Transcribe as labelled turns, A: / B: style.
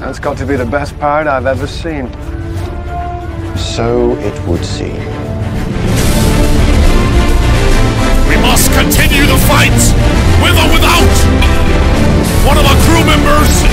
A: That's got to be the best pirate I've ever seen.
B: So it would seem.
C: We must continue the fight, with or without one of our crew members